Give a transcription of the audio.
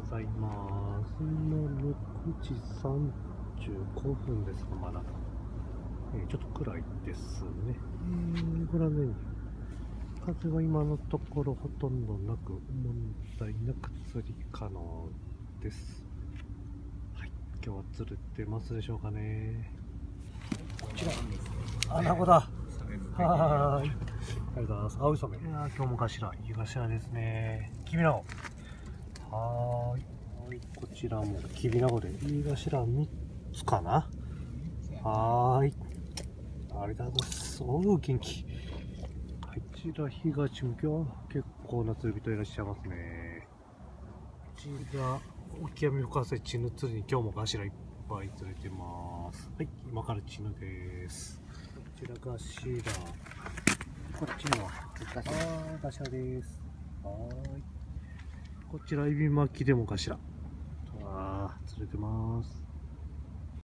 ございます。今6時35分ですが、まだ、えーちょっと暗いですね。えーご覧のように、風は今のところほとんどなく、問題なく釣り可能です。はい、今日は釣れてますでしょうかね。こちら、アナゴだ。はーい。ありがとうございます。青い染め。いやー今日も頭、いい頭ですね。きびなご。はーい。こちらもきびなごで、いい頭3つかな。はーい。ありがとうございます。おう、元気。はい、こちら東向きは結構な釣り人いらっしゃいますね。こちら、オキアミ深瀬チヌ釣りに今日も頭いっぱい釣れてます。はい、今からチヌです。こちらがシーラー。こっちのは、あー、ガシャです。はーい。こちら、エビ巻きでもかしら。あー、釣れてます。